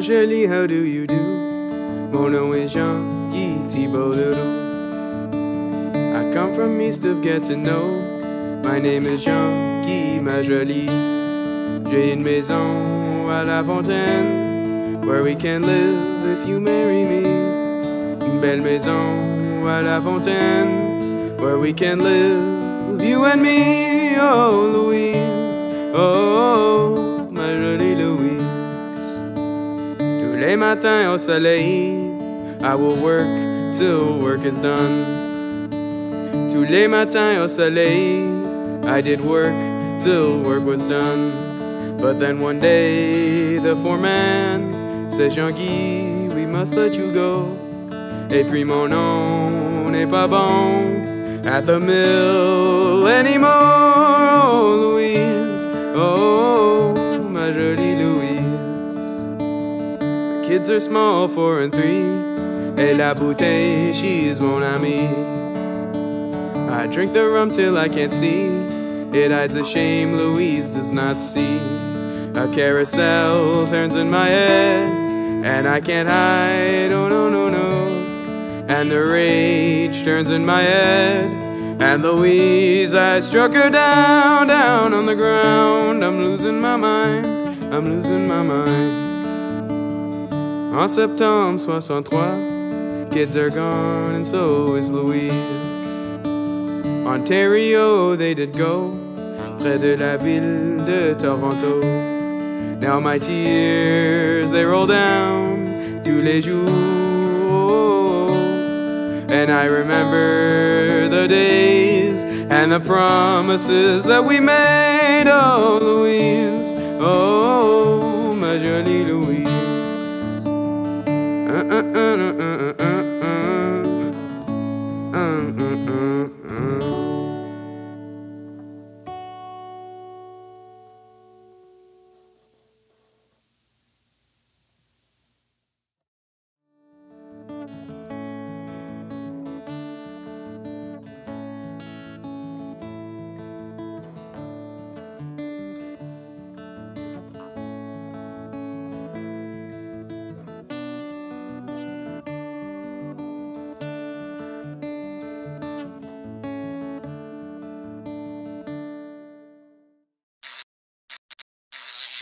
My jolie, how do you do? Mon nom est Jean-Guy Thibault I come from east of Gatineau. My name is Jean-Guy, ma jolie. J'ai une maison à la fontaine where we can live if you marry me. Une belle maison à la fontaine where we can live, you and me. Oh, Louise, oh, ma jolie les matins au soleil, I will work till work is done. Tous les matins au oh, soleil, I did work till work was done. But then one day the foreman says, Jean-Guy, we must let you go. Et puis mon nom n'est pas bon at the mill anymore. Oh, Louise, oh, kids are small, four and three. Et la bouteille, she's mon amie. I drink the rum till I can't see. It hides a shame Louise does not see. A carousel turns in my head, and I can't hide. Oh no, no, no. And the rage turns in my head. And Louise, I struck her down, down on the ground. I'm losing my mind, I'm losing my mind. En septembre 63, kids are gone, and so is Louise. Ontario, they did go, près de la ville de Toronto. Now my tears, they roll down tous les jours. And I remember the days and the promises that we made. Oh, Louise, oh, ma jolie